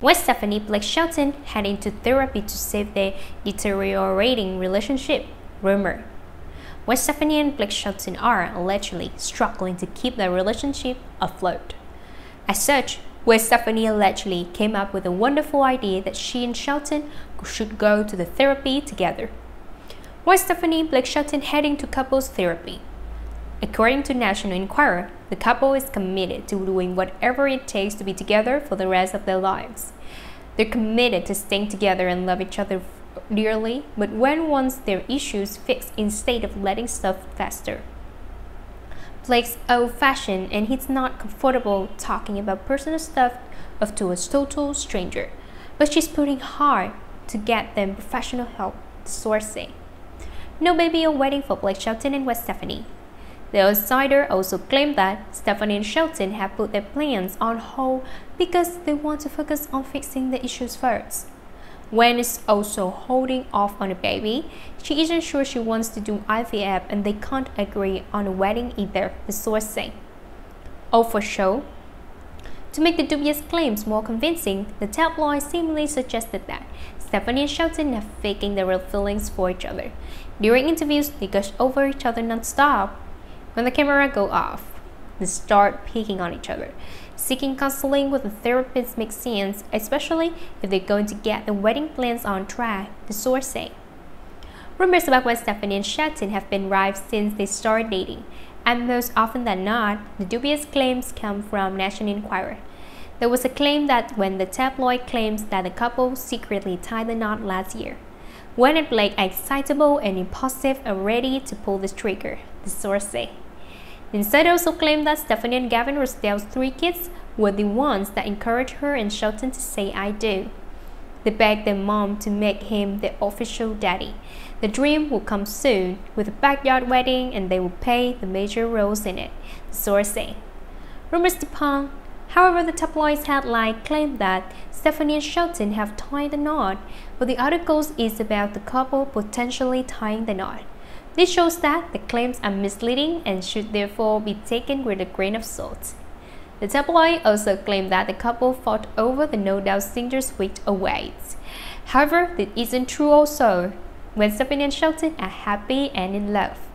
Gwen Stefani Blake Shelton head into therapy to save their deteriorating relationship, rumor. Gwen Stefani and Blake Shelton are allegedly struggling to keep their relationship afloat. As such, where Stefani allegedly came up with a wonderful idea that she and Shelton should go to the therapy together. Why Stefani Blake Shelton heading to couples therapy? According to National Enquirer, the couple is committed to doing whatever it takes to be together for the rest of their lives. They're committed to staying together and love each other dearly, but when once their issues fixed instead of letting stuff fester. Blake's old-fashioned and he's not comfortable talking about personal stuff of to a total stranger, but she's putting hard to get them professional help, say. No baby or wedding for Blake Shelton and Gwen Stefani. The outsider also claimed that Stefani and Shelton have put their plans on hold because they want to focus on fixing the issues first. Gwen is also holding off on a baby. She isn't sure she wants to do IVF and they can't agree on a wedding either, the source say. Oh, for show. To make the dubious claims more convincing, the tabloid seemingly suggested that Stefani and Shelton are faking their real feelings for each other. During interviews, they gush over each other non-stop when the camera go off, they start picking on each other. Seeking counseling with a therapist makes sense, especially if they're going to get the wedding plans on track, the source say. Rumors about Gwen Stefani and Shelton have been rife since they started dating, and most often than not, the dubious claims come from National Enquirer. There was a claim that when the tabloid claims that the couple secretly tied the knot last year, when it Blake excitable and impulsive and ready to pull the trigger, the source say. Insider also claimed that Stefani and Gavin Rossdale's three kids were the ones that encouraged her and Shelton to say I do. They begged their mom to make him the official daddy. The dream will come soon with a backyard wedding and they will play the major roles in it, the source say. Rumors depend. However, the tabloid's headline claimed that Stefani and Shelton have tied the knot, but the article is about the couple potentially tying the knot. This shows that the claims are misleading and should therefore be taken with a grain of salt. The tabloid also claimed that the couple fought over the No Doubt singer's weight or weight. However, this isn't true also, Gwen Stefani and Shelton are happy and in love.